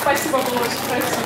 Спасибо, было очень красиво.